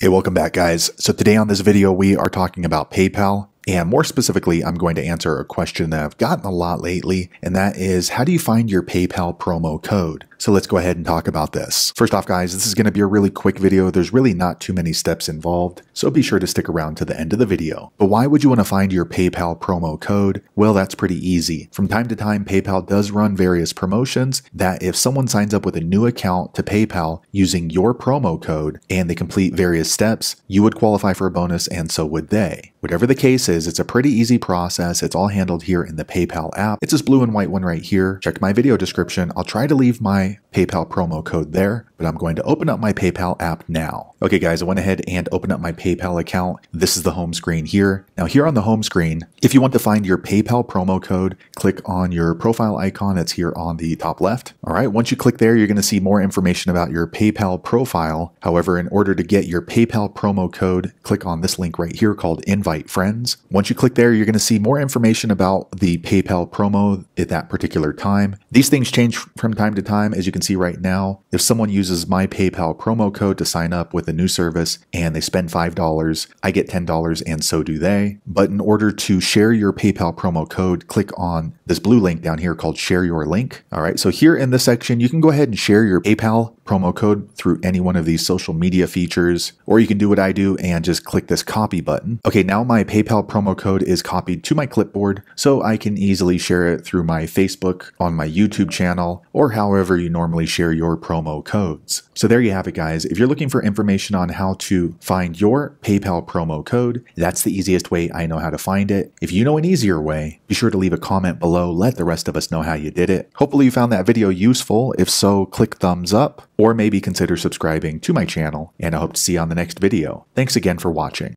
Hey, welcome back guys. So today on this video, we are talking about PayPal. And more specifically, I'm going to answer a question that I've gotten a lot lately, and that is how do you find your PayPal promo code? So let's go ahead and talk about this. First off, guys, this is going to be a really quick video. There's really not too many steps involved, so be sure to stick around to the end of the video. But why would you want to find your PayPal promo code? Well, that's pretty easy. From time to time, PayPal does run various promotions that if someone signs up with a new account to PayPal using your promo code and they complete various steps, you would qualify for a bonus and so would they. Whatever the case is, it's a pretty easy process. It's all handled here in the PayPal app. It's this blue and white one right here. Check my video description. I'll try to leave my PayPal promo code there, but I'm going to open up my PayPal app now. Okay guys, I went ahead and opened up my PayPal account. This is the home screen here. Now here on the home screen, if you want to find your PayPal promo code, click on your profile icon. It's here on the top left. All right, once you click there, you're going to see more information about your PayPal profile. However, in order to get your PayPal promo code, click on this link right here called invite friends. Once you click there, you're going to see more information about the PayPal promo at that particular time. These things change from time to time, as you can see right now. If someone uses my PayPal promo code to sign up with a new service and they spend $5, I get $10 and so do they. But in order to share your PayPal promo code, click on this blue link down here called share your link. All right, so here in this section, you can go ahead and share your PayPal promo code through any one of these social media features, or you can do what I do and just click this copy button. Okay, now my PayPal promo code is copied to my clipboard, so I can easily share it through my Facebook, on my YouTube channel, or however you normally share your promo codes. So there you have it, guys. If you're looking for information on how to find your PayPal promo code, that's the easiest way I know how to find it. If you know an easier way, be sure to leave a comment below. Let the rest of us know how you did it. Hopefully you found that video useful. If so, click thumbs up or maybe consider subscribing to my channel, and I hope to see you on the next video. Thanks again for watching.